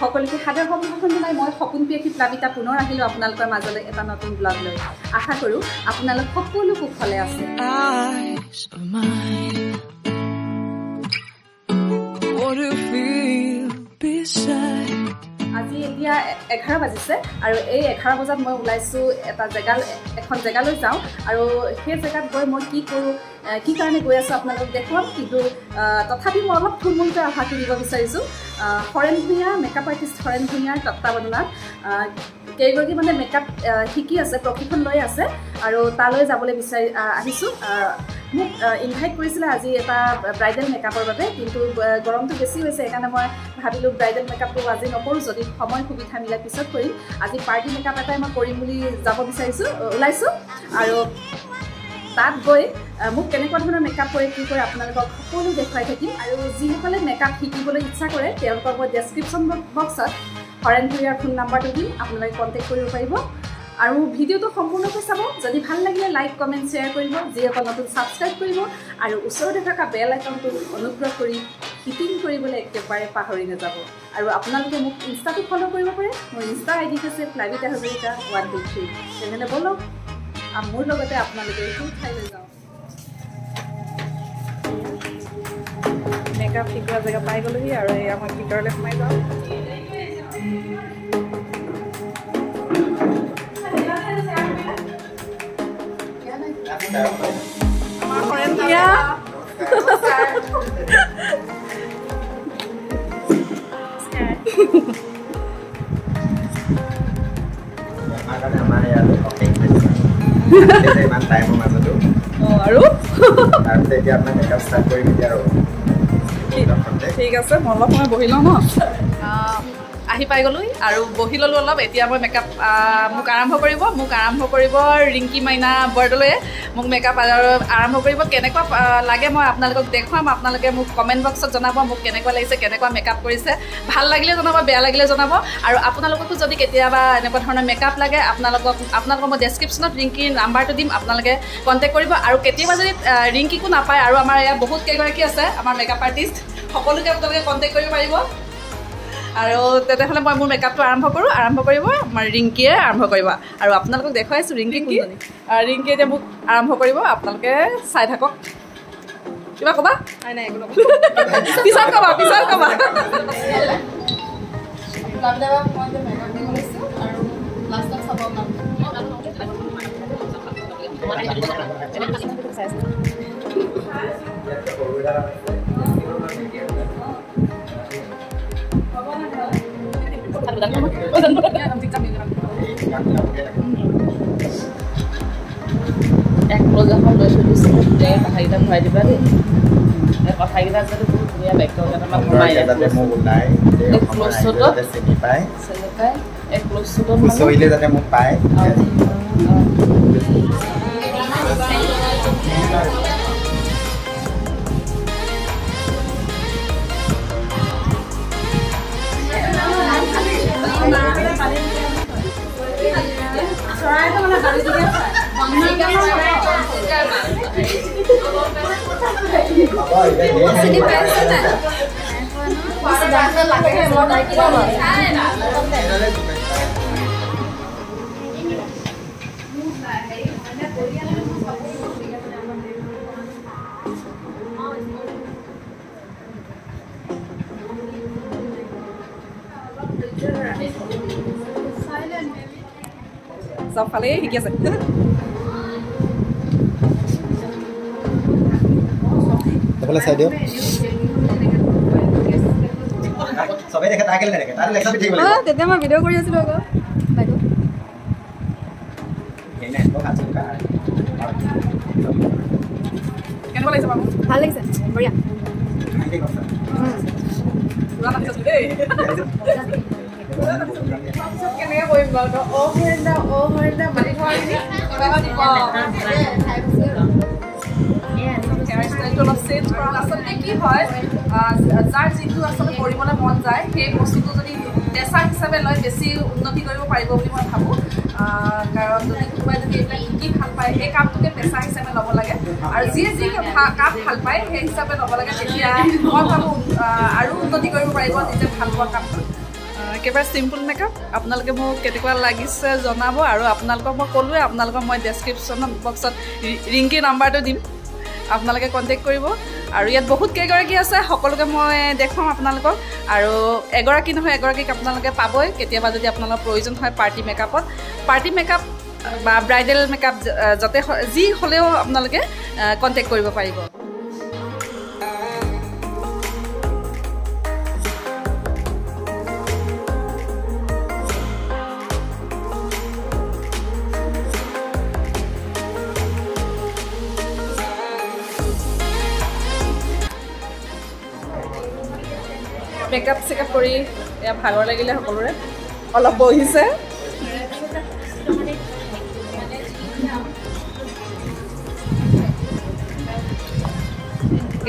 সকলোকে সাদৰ সম্ভাষণ জনাই মই সপোন পিয়াসী প্লাবিতা পুনৰ আহিলোঁ আপোনালোকৰ মাজলৈ এটা নতুন ব্লগ লৈ। আশা কৰোঁ আপোনালোক সকলো কুশলে আছে। এঘাৰ বাজিছে আৰু এই এঘাৰ বজাত মই ওলাইছোঁ এটা জেগা এখন জেগালৈ যাওঁ আৰু সেই জেগাত গৈ মই কি কৰোঁ কি কাৰণে গৈ আছোঁ আপোনালোকক দেখুৱাম কিন্তু তথাপি মই অলপ থুলমূলকৈ আশাটো দিব বিচাৰিছোঁ। হৰেণ ভূঞা মেকআপ আৰ্টিষ্ট হৰেণ ভূঞাৰ তত্বাৱধানত কেইগৰাকী মানে মেকআপ শিকি আছে প্ৰশিক্ষণ লৈ আছে আৰু তালৈ যাবলৈ বিচাৰি আহ, আহিছোঁ। আহ, মোক ইনভাইট কৰিছিলে আজি এটা ব্ৰাইডেল মেকআপৰ বাবে কিন্তু গৰমটো বেছি হৈছে সেইকাৰণে মই ভাবিলোঁ ব্ৰাইডেল মেকআপটো আজি নকৰোঁ যদি সময় সুবিধা মিলাই পিছত কৰিম। আজি পাৰ্টি মেকআপ এটাই মই কৰিম বুলি যাব বিচাৰিছোঁ ওলাইছোঁ। আৰু তাত গৈ মোক কেনেকুৱা ধৰণৰ মেকআপ কৰে কি কৰে আপোনালোকক সকলো দেখুৱাই থাকিম। আৰু যিসকলে মেকআপ শিকিবলৈ ইচ্ছা কৰে তেওঁলোকক মই ডেছক্ৰিপশ্যন বক্সত হৰেণ ফোন নাম্বাৰটো দিম আপোনালোকে কণ্টেক্ট কৰিব পাৰিব। আৰু ভিডিঅ'টো সম্পূৰ্ণকৈ চাব। যদি ভাল লাগিলে লাইক কমেণ্ট শ্বেয়াৰ কৰিব যিসকল নতুন ছাবস্ক্ৰাইব কৰিব আৰু ওচৰতে থকা বেল আইকনটো অনুগ্ৰহ কৰি হিটিং কৰিবলৈ একেবাৰে পাহৰি নাযাব। আৰু আপোনালোকে মোক ইনষ্টাটো ফ'ল' কৰিব পাৰে। মোৰ ইনষ্টা আই ডি হৈছে Plabita Hazarika one two three তেনেহ'লে ব'লক মোৰ লগতে আপোনালোকে এইটো ঠাইলৈ যাওঁ মেকআপ শিকোৱা জেগা পাই গ'লোহি আৰু এয়া মই ভিতৰলৈ সোমাই যাওঁ। আমাৰ হৰেণ ভূঞা আমাৰ ইয়াত অপেন কৰিছে ইমান টাইমৰ মাজতো অঁ আৰু? তাৰপিছত এতিয়া আপোনাৰ মেকআপ ষ্টাৰ্ট কৰিম এতিয়া আৰু? ঠিক আছে মই অলপ সময় বহি লওঁ ন? আহি পাই গ'লো আৰু বহি ল'লোঁ অলপ। এতিয়া মই মেকআপ মোক আৰম্ভ কৰিব মোক আৰম্ভ কৰিব ৰিংকি মাইনা বৰদলৈয়ে। মোক মেকআপ আৰম্ভ কৰিব। কেনেকুৱা লাগে মই আপোনালোকক দেখুৱাম আপোনালোকে মোক কমেণ্ট বক্সত জনাব মোক কেনেকুৱা লাগিছে কেনেকুৱা মেকআপ কৰিছে। ভাল লাগিলে জনাব বেয়া লাগিলে জনাব। আৰু আপোনালোককো যদি কেতিয়াবা এনেকুৱা ধৰণৰ মেকআপ লাগে আপোনালোকক আপোনালোকক মই ডেছক্ৰিপশ্যনত ৰিংকিৰ নাম্বাৰটো দিম আপোনালোকে কণ্টেক্ট কৰিব। আৰু কেতিয়াবা যদি ৰিংকিকো নাপায় আৰু আমাৰ ইয়াত বহুত কেইগৰাকী আছে আমাৰ মেকআপ আৰ্টিষ্ট সকলোকে আপোনালোকে কণ্টেক্ট কৰিব পাৰিব। আৰু তেতিয়াহ'লে মই মোৰ মেকআপটো আৰম্ভ কৰোঁ। আৰম্ভ কৰিব আমাৰ ৰিংকিয়ে আৰম্ভ কৰিব। আৰু আপোনালোকক দেখুৱাইছোঁ ৰিংকি কোনজনী? আহ, ৰিংকিয়ে এতিয়া মোক আৰম্ভ কৰিব। আপোনালোকে চাই থাকক। কিবা ক'বা? পিছত ক'বা পিছত ক'বা। ক্লজ এখন লৈ থৈ দিছিলোঁ ধুনীয়াকৈ কথাকেইটা ভৰাই দিবা দেই কথাকেইটা যাতে বহুত ধুনীয়া সোমাই মোক ওলাই গোটেই এক যাতে চিনি পায় এক ক্লজ চুটত খুচৰিলে যাতে মোক পায় চবফালেই শিকি আছে সেইফালে চাই দিয়ক তেতিয়া মই ভিডিঅ' কৰি আছিলোঁ আকৌ বাইদেউ নাই বৰ কাটি থকা কেনেকুৱা লাগিছে বাৰু ভাল লাগিছে বঢ়িয়া যাৰ যিটো আচলতে যদি পেচা হিচাপে লৈ বেছি উন্নতি কৰিব পাৰিব বুলি মই ভাবোঁ কাৰণ যদি কোনোবাই যদি এইবিলাক শিকি ভাল পায় সেই কামটোকে পেচা হিচাপে ল'ব লাগে আৰু যিয়ে যি কাম ভাল পায় সেই হিচাপে ল'ব লাগে তেতিয়া ভাবোঁ আহ, আৰু উন্নতি কৰিব পাৰিব নিজে ভাল পোৱা কামটো। একেবাৰে চিম্পুল মেকআপ আপোনালোকে মোক কেনেকুৱা লাগিছে জনাব আৰু আপোনালোকক মই ক'লোৱে আপোনালোকক মই ডেছক্ৰিপশ্যন বক্সত ৰিংকিৰ নাম্বাৰটো দিম। আপোনালোকে কণ্টেক্ট কৰিব। আৰু ইয়াত বহুত কেইগৰাকী আছে সকলোকে মই দেখুৱাম আপোনালোকক। আৰু এগৰাকী নহয় এগৰাকীক আপোনালোকে পাবই। কেতিয়াবা যদি আপোনালোকৰ প্ৰয়োজন হয় পাৰ্টি মেকআপত পাৰ্টি মেকআপ বা ব্ৰাইডেল মেকআপ যাতে যি হ'লেও আপোনালোকে কণ্টেক্ট কৰিব পাৰিব। মেকআপ চেকআপ কৰি এয়া ভাগৰ লাগিলে সকলোৰে। অলপ বহিছে।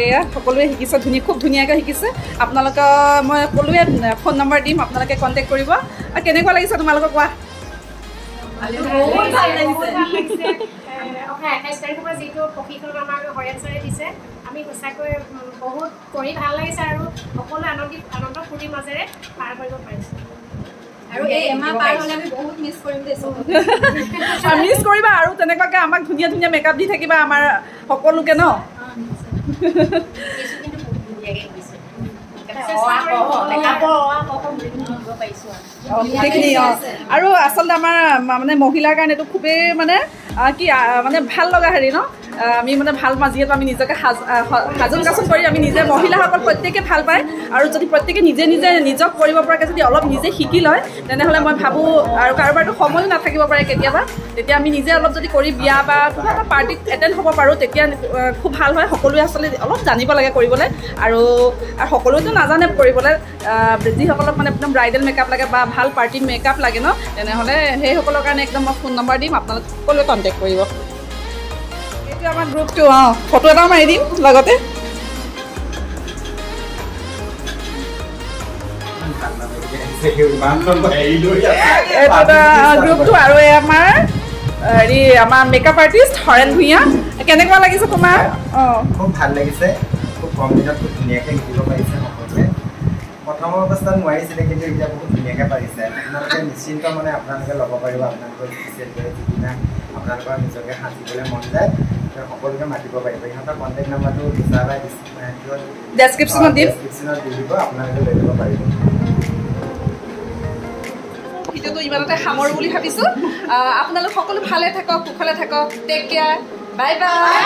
এয়া সকলোৱে শিকিছে ধুনীয়া খুব ধুনীয়াকৈ শিকিছে। আপোনালোকক মই ক'লোৱে ফোন নম্বৰ দিম আপোনালোকে কণ্টেক্ট কৰিব। আৰু কেনেকুৱা লাগিছে তোমালোকক কোৱা? প্ৰশিক্ষণ হৰেণ ছাৰে দিছে আমি সঁচাকৈ বহুত কৰি ভাল লাগিছে আৰু সকলো আনন্দিত আনন্দ ফূৰ্তিৰ মাজেৰে পাৰ কৰিব পাৰিছোঁ। আৰু এই এমাহ পাৰ হ'লে আমি বহুত মিছ কৰিম দেই চব আৰু মিছ কৰিবা আৰু তেনেকুৱাকৈ আমাক ধুনীয়া ধুনীয়া মেকআপ দি থাকিবা আমাৰ সকলোকে ন? কিন্তু বহুত ধুনীয়াকৈ কৰিছে চেষ্টা কৰিম। মেকআপৰ অ, আ, ক, খ বুলিব পাৰিছোঁ আৰু। গোটেইখিনি অঁ। আৰু আচলতে আমাৰ মানে মহিলাৰ কাৰণে এইটো খুবেই মানে কি মানে ভাল লগা হেৰি ন? আমি মানে ভাল মা- যিহেতু আমি নিজকে সাজ সাজোন কাচোন কৰি আমি নিজে মহিলাসকল প্ৰত্যেকে ভাল পায়। আৰু যদি প্ৰত্যেকে নিজে নিজে নিজক কৰিব পৰাকৈ যদি অলপ নিজে শিকি লয় তেনেহ'লে মই ভাবোঁ আৰু কাৰোবাৰতো সময়ো নাথাকিব পাৰে কেতিয়াবা। তেতিয়া আমি নিজে অলপ যদি কৰি বিয়া বা কিবা এটা পাৰ্টিত এটেণ্ড হ'ব পাৰোঁ তেতিয়া খুব ভাল হয়। সকলোৱে আচলতে অলপ জানিব লাগে কৰিবলৈ। আৰু আৰু সকলোৱেতো নাজানে কৰিবলৈ। যিসকলক মানে একদম ব্ৰাইডেল মেকআপ লাগে বা ভাল পাৰ্টি মেকআপ লাগে ন তেনেহ'লে সেইসকলৰ কাৰণে একদম মই ফোন নম্বৰ দিম। আপোনালোক সকলোৱে কণ্টেক্ট কৰিব। এইটো আমাৰ গ্ৰুপটো অঁ ফটো এটাও মাৰি দিম লগতে। এটা গ্ৰুপটো আৰু আমাৰ হেৰি আমাৰ মেকআপ আৰ্টিষ্ট হৰেণ ভূঞা। কেনেকুৱা লাগিছে তোমাৰ? খুব ভাল লাগিছে। খুব কম দিনত খুব ধুনীয়াকৈ শিকিব পাৰিছে সকলোৱে। প্ৰথম অৱস্থাত নোৱাৰিছিলে কিন্তু এতিয়া বহুত ধুনীয়াকৈ পাৰিছে। আপোনালোকে নিশ্চিন্ত মানে আপোনালোকে ল'ব পাৰিব। আপোনালোকৰ যিদিনা আপোনালোকৰ নিজকে সাজিবলৈ মন যায়। সকলোকে মাতিব পাৰিব। ইহঁতৰ কণ্টেক্ট নাম্বাৰটো বিচাৰাই ডেছক্ৰিপশ্যনত দিম? ডেছক্ৰিপশ্যনত দি দিব আপোনালোকে লৈ ল'ব পাৰিব। ভিডিঅ'টো ইমানতে সামৰোঁ বুলি ভাবিছোঁ। আপোনালোক সকলো ভালে থাকক কুশলে থাকক। Tech care bye bye